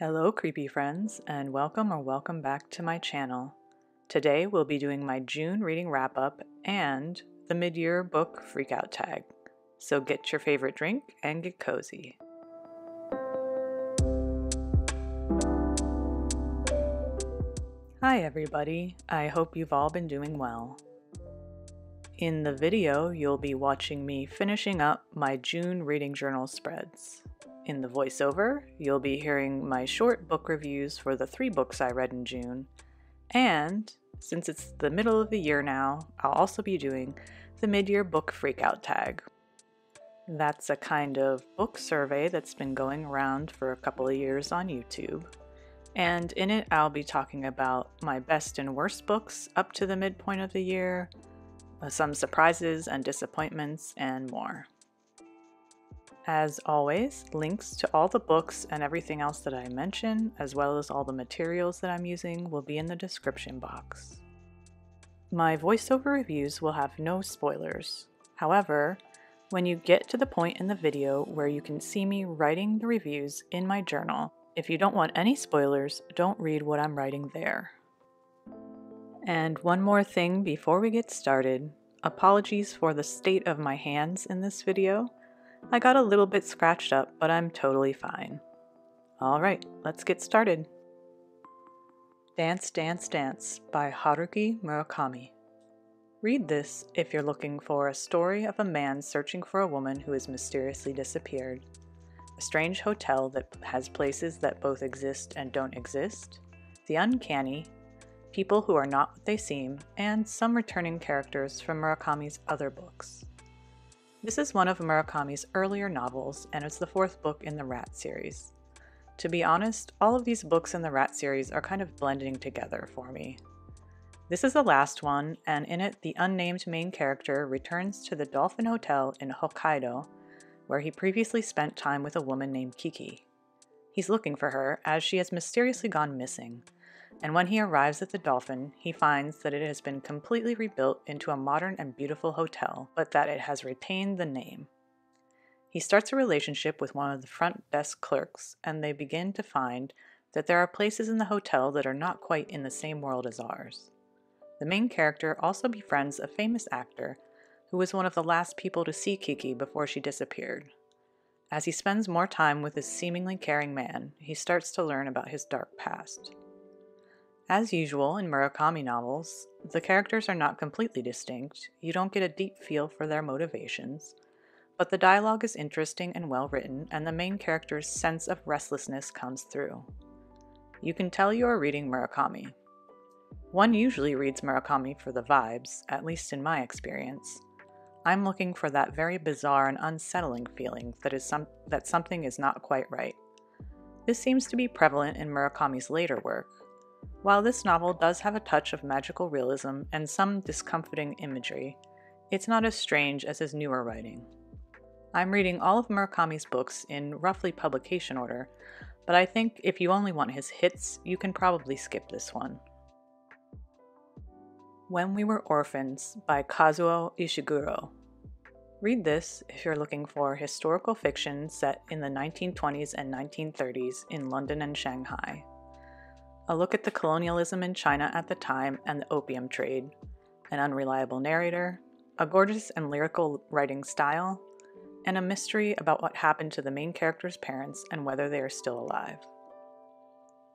Hello, creepy friends, and welcome or welcome back to my channel. Today we'll be doing my June reading wrap up and the mid year book freakout tag. So get your favorite drink and get cozy. Hi, everybody. I hope you've all been doing well. In the video, you'll be watching me finishing up my June reading journal spreads. In the voiceover, you'll be hearing my short book reviews for the three books I read in June. And since it's the middle of the year now, I'll also be doing the mid year book freakout tag. That's a kind of book survey that's been going around for a couple of years on YouTube. And in it, I'll be talking about my best and worst books up to the midpoint of the year, some surprises and disappointments, and more. As always, links to all the books and everything else that I mention, as well as all the materials that I'm using, will be in the description box. My voiceover reviews will have no spoilers. However, when you get to the point in the video where you can see me writing the reviews in my journal, if you don't want any spoilers, don't read what I'm writing there. And one more thing before we get started apologies for the state of my hands in this video. I got a little bit scratched up, but I'm totally fine. Alright, let's get started. Dance, Dance, Dance by Haruki Murakami. Read this if you're looking for a story of a man searching for a woman who has mysteriously disappeared, a strange hotel that has places that both exist and don't exist, the uncanny, people who are not what they seem, and some returning characters from Murakami's other books. This is one of Murakami's earlier novels, and it's the fourth book in the Rat series. To be honest, all of these books in the Rat series are kind of blending together for me. This is the last one, and in it, the unnamed main character returns to the Dolphin Hotel in Hokkaido, where he previously spent time with a woman named Kiki. He's looking for her, as she has mysteriously gone missing, and when he arrives at the Dolphin, he finds that it has been completely rebuilt into a modern and beautiful hotel, but that it has retained the name. He starts a relationship with one of the front desk clerks, and they begin to find that there are places in the hotel that are not quite in the same world as ours. The main character also befriends a famous actor who was one of the last people to see Kiki before she disappeared. As he spends more time with this seemingly caring man, he starts to learn about his dark past. As usual in Murakami novels, the characters are not completely distinct, you don't get a deep feel for their motivations, but the dialogue is interesting and well written, and the main character's sense of restlessness comes through. You can tell you are reading Murakami. One usually reads Murakami for the vibes, at least in my experience. I'm looking for that very bizarre and unsettling feeling that is some that something is not quite right. This seems to be prevalent in Murakami's later work, while this novel does have a touch of magical realism and some discomforting imagery, it's not as strange as his newer writing. I'm reading all of Murakami's books in roughly publication order, but I think if you only want his hits, you can probably skip this one. When We Were Orphans by Kazuo Ishiguro. Read this if you're looking for historical fiction set in the 1920s and 1930s in London and Shanghai a look at the colonialism in China at the time and the opium trade, an unreliable narrator, a gorgeous and lyrical writing style, and a mystery about what happened to the main character's parents and whether they are still alive.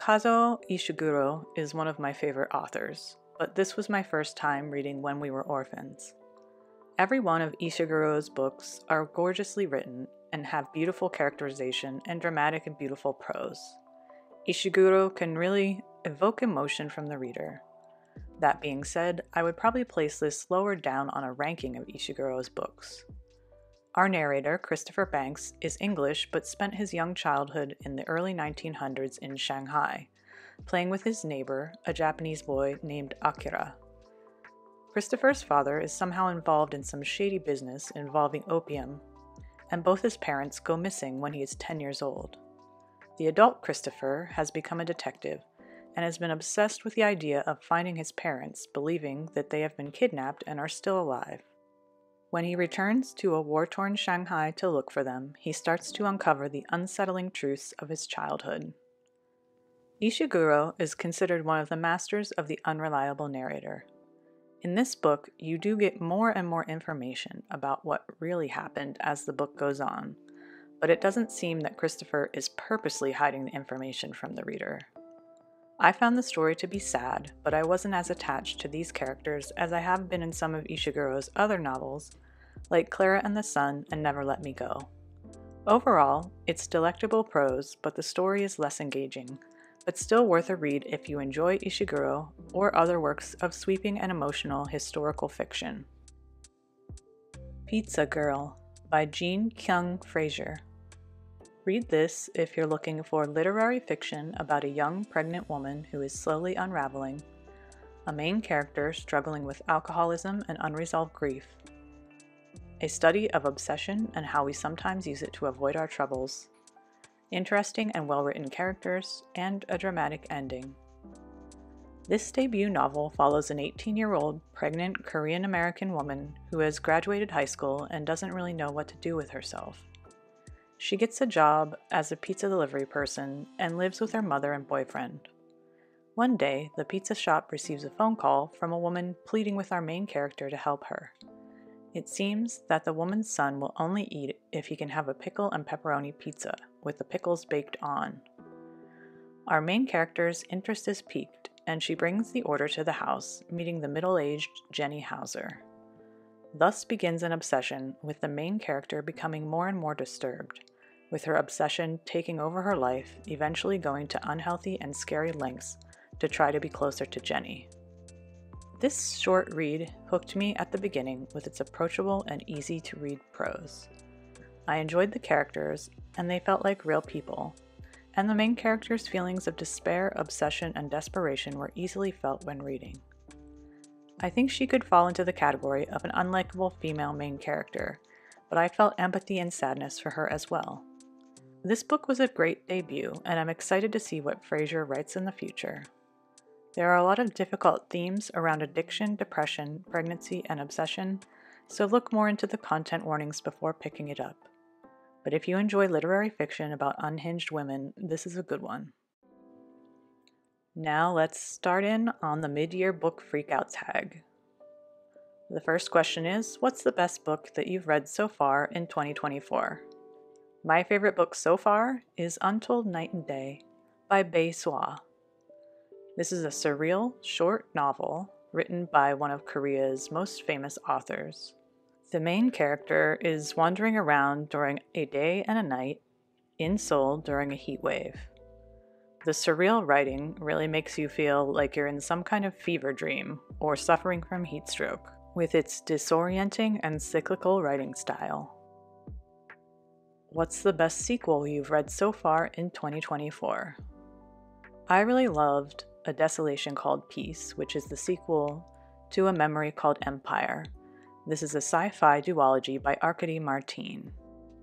Kazuo Ishiguro is one of my favorite authors, but this was my first time reading When We Were Orphans. Every one of Ishiguro's books are gorgeously written and have beautiful characterization and dramatic and beautiful prose. Ishiguro can really evoke emotion from the reader. That being said, I would probably place this lower down on a ranking of Ishiguro's books. Our narrator, Christopher Banks, is English but spent his young childhood in the early 1900s in Shanghai, playing with his neighbor, a Japanese boy named Akira. Christopher's father is somehow involved in some shady business involving opium, and both his parents go missing when he is 10 years old. The adult Christopher has become a detective and has been obsessed with the idea of finding his parents, believing that they have been kidnapped and are still alive. When he returns to a war torn Shanghai to look for them, he starts to uncover the unsettling truths of his childhood. Ishiguro is considered one of the masters of the unreliable narrator. In this book, you do get more and more information about what really happened as the book goes on, but it doesn't seem that Christopher is purposely hiding the information from the reader. I found the story to be sad, but I wasn't as attached to these characters as I have been in some of Ishiguro's other novels, like Clara and the Sun and Never Let Me Go. Overall, it's delectable prose, but the story is less engaging, but still worth a read if you enjoy Ishiguro or other works of sweeping and emotional historical fiction. Pizza Girl by Jean Kyoung Frazier. Read this if you're looking for literary fiction about a young pregnant woman who is slowly unraveling, a main character struggling with alcoholism and unresolved grief, a study of obsession and how we sometimes use it to avoid our troubles, interesting and well written characters, and a dramatic ending. This debut novel follows an 18 year old pregnant Korean American woman who has graduated high school and doesn't really know what to do with herself. She gets a job as a pizza delivery person and lives with her mother and boyfriend. One day, the pizza shop receives a phone call from a woman pleading with our main character to help her. It seems that the woman's son will only eat if he can have a pickle and pepperoni pizza, with the pickles baked on. Our main character's interest is piqued, and she brings the order to the house, meeting the middle aged Jenny Hauser. Thus begins an obsession, with the main character becoming more and more disturbed, with her obsession taking over her life, eventually going to unhealthy and scary lengths to try to be closer to Jenny. This short read hooked me at the beginning with its approachable and easy to read prose. I enjoyed the characters, and they felt like real people, and the main character's feelings of despair, obsession, and desperation were easily felt when reading. I think she could fall into the category of an unlikable female main character, but I felt empathy and sadness for her as well. This book was a great debut, and I'm excited to see what Frazier writes in the future. There are a lot of difficult themes around addiction, depression, pregnancy, and obsession, so look more into the content warnings before picking it up. But if you enjoy literary fiction about unhinged women, this is a good one. Now let's start in on the mid year book freakout tag. The first question is What's the best book that you've read so far in 2024? My favorite book so far is Untold Night and Day by Bae Suah. This is a surreal, short novel written by one of Korea's most famous authors. The main character is wandering around during a day and a night in Seoul during a heat wave. The surreal writing really makes you feel like you're in some kind of fever dream or suffering from heat stroke, with its disorienting and cyclical writing style. What's the best sequel you've read so far in 2024? I really loved a Desolation Called Peace, which is the sequel to A Memory Called Empire. This is a sci fi duology by Arkady Martine.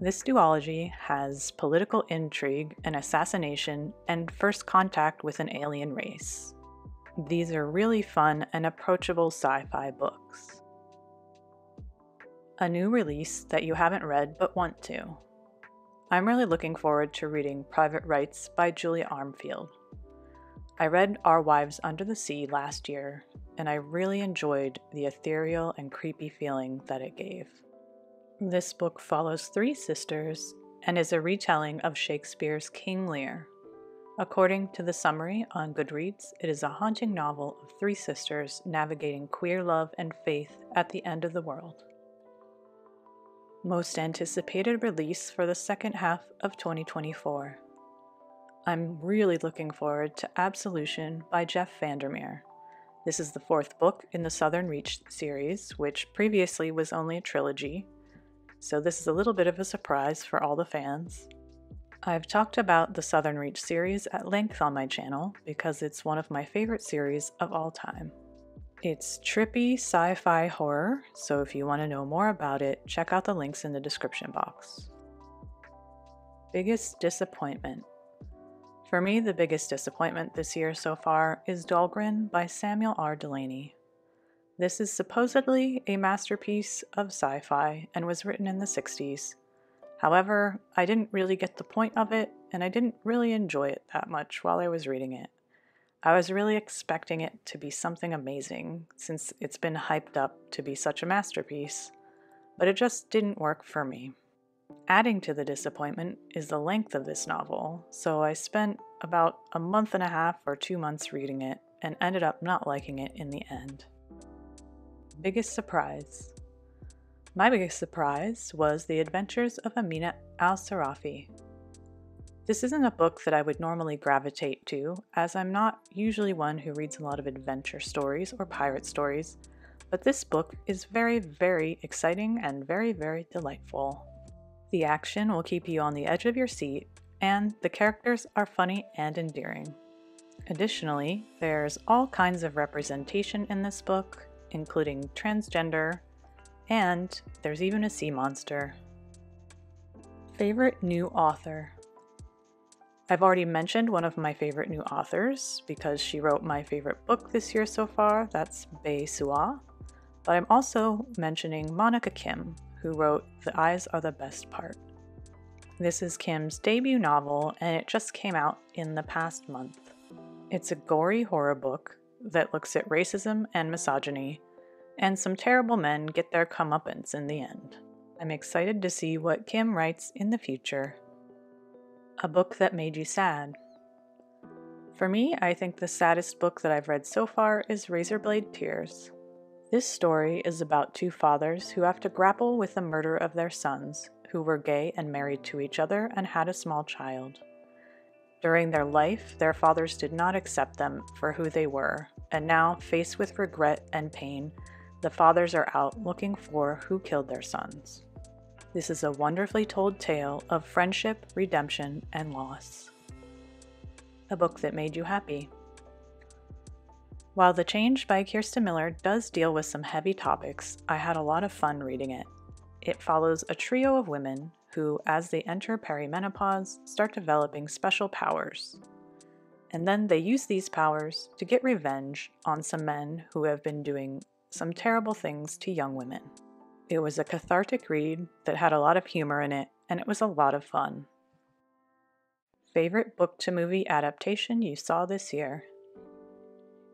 This duology has political intrigue, an assassination, and first contact with an alien race. These are really fun and approachable sci fi books. A new release that you haven't read but want to. I'm really looking forward to reading Private Rites by Julia Armfield. I read Our Wives Under the Sea last year, and I really enjoyed the ethereal and creepy feeling that it gave. This book follows three sisters and is a retelling of Shakespeare's King Lear. According to the summary on Goodreads, it is a haunting novel of three sisters navigating queer love and faith at the end of the world. Most anticipated release for the second half of 2024. I'm really looking forward to Absolution by Jeff VanderMeer. This is the fourth book in the Southern Reach series, which previously was only a trilogy, so this is a little bit of a surprise for all the fans. I've talked about the Southern Reach series at length on my channel because it's one of my favorite series of all time. It's trippy sci fi horror, so if you want to know more about it, check out the links in the description box. Biggest disappointment for me, the biggest disappointment this year so far is Dhalgren by Samuel R. Delany. This is supposedly a masterpiece of sci fi and was written in the 60s. However, I didn't really get the point of it, and I didn't really enjoy it that much while I was reading it. I was really expecting it to be something amazing, since it's been hyped up to be such a masterpiece, but it just didn't work for me. Adding to the disappointment is the length of this novel, so I spent about a month and a half or two months reading it and ended up not liking it in the end. Biggest surprise. My biggest surprise was The Adventures of Amina al Sirafi. This isn't a book that I would normally gravitate to, as I'm not usually one who reads a lot of adventure stories or pirate stories, but this book is very, very exciting and very, very delightful. The action will keep you on the edge of your seat, and the characters are funny and endearing. Additionally, there's all kinds of representation in this book, including transgender, and there's even a sea monster. Favorite new author? I've already mentioned one of my favorite new authors because she wrote my favorite book this year so far, that's Bae Suah. But I'm also mentioning Monika Kim, who wrote The Eyes Are the Best Part. This is Kim's debut novel, and it just came out in the past month. It's a gory horror book that looks at racism and misogyny, and some terrible men get their comeuppance in the end. I'm excited to see what Kim writes in the future a book that made you sad. For me, I think the saddest book that I've read so far is Razorblade Tears. This story is about two fathers who have to grapple with the murder of their sons, who were gay and married to each other and had a small child. During their life, their fathers did not accept them for who they were, and now, faced with regret and pain, the fathers are out looking for who killed their sons. This is a wonderfully told tale of friendship, redemption, and loss. A book that made you happy. While The Change by Kirsten Miller does deal with some heavy topics, I had a lot of fun reading it. It follows a trio of women who, as they enter perimenopause, start developing special powers. And then they use these powers to get revenge on some men who have been doing some terrible things to young women. It was a cathartic read that had a lot of humor in it, and it was a lot of fun. Favorite book to movie adaptation you saw this year?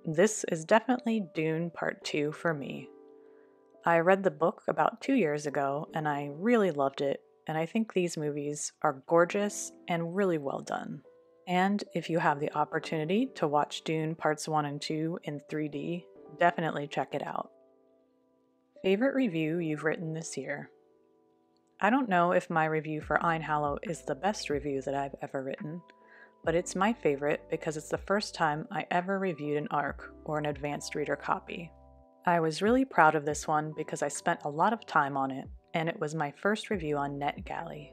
This is definitely Dune Part 2 for me. I read the book about two years ago and I really loved it, and I think these movies are gorgeous and really well done. And if you have the opportunity to watch Dune Parts 1 and 2 in 3D, definitely check it out. Favorite review you've written this year? I don't know if my review for Eynhallow is the best review that I've ever written, but it's my favorite because it's the first time I ever reviewed an ARC or an advanced reader copy. I was really proud of this one because I spent a lot of time on it, and it was my first review on NetGalley.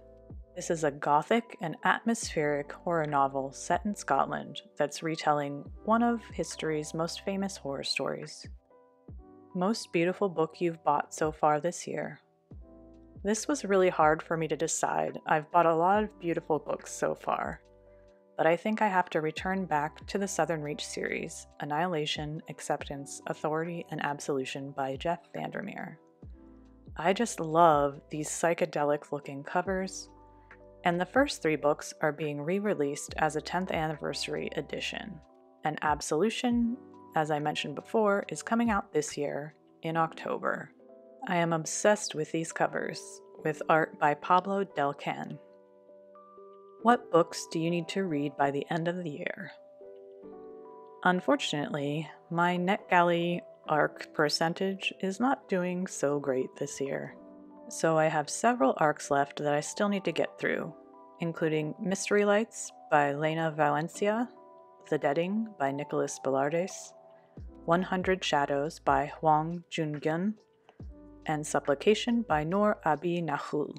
This is a gothic and atmospheric horror novel set in Scotland that's retelling one of history's most famous horror stories. Most beautiful book you've bought so far this year. This was really hard for me to decide. I've bought a lot of beautiful books so far. But I think I have to return back to the Southern Reach series Annihilation, Acceptance, Authority, and Absolution by Jeff VanderMeer. I just love these psychedelic looking covers, and the first three books are being re released as a 10th anniversary edition. And Absolution as I mentioned before, is coming out this year in October. I am obsessed with these covers, with art by Pablo Delcan. What books do you need to read by the end of the year? Unfortunately, my NetGalley ARC percentage is not doing so great this year. So I have several ARCs left that I still need to get through, including Mystery Lights by Lena Valencia, The Deading by Nicholas Belardes, 100 Shadows by Hwang Jungeun, and Supplication by Noor Abi Nahul.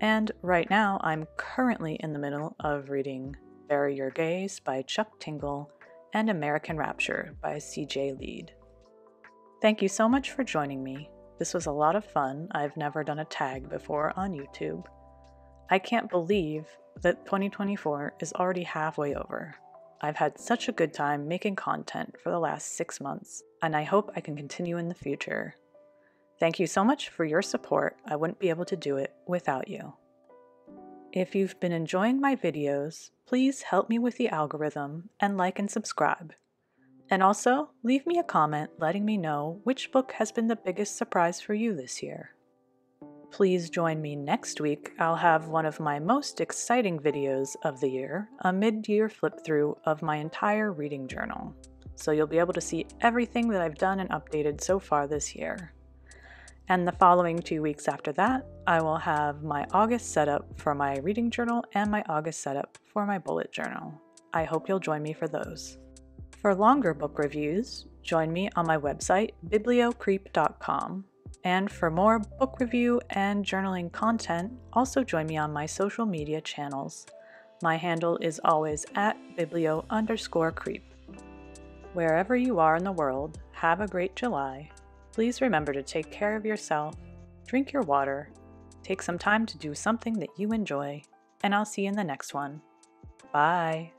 And right now, I'm currently in the middle of reading Bury Your Gays by Chuck Tingle and American Rapture by CJ Leede. Thank you so much for joining me. This was a lot of fun. I've never done a tag before on YouTube. I can't believe that 2024 is already halfway over. I've had such a good time making content for the last six months, and I hope I can continue in the future. Thank you so much for your support. I wouldn't be able to do it without you. If you've been enjoying my videos, please help me with the algorithm and like and subscribe. And also, leave me a comment letting me know which book has been the biggest surprise for you this year. Please join me next week. I'll have one of my most exciting videos of the year, a mid year flip through of my entire reading journal. So you'll be able to see everything that I've done and updated so far this year. And the following two weeks after that, I will have my August setup for my reading journal and my August setup for my bullet journal. I hope you'll join me for those. For longer book reviews, join me on my website, bibliocreep.com. And for more book review and journaling content, also join me on my social media channels. My handle is always at biblio underscore creep. Wherever you are in the world, have a great July Please remember to take care of yourself, drink your water, take some time to do something that you enjoy, and I'll see you in the next one. Bye.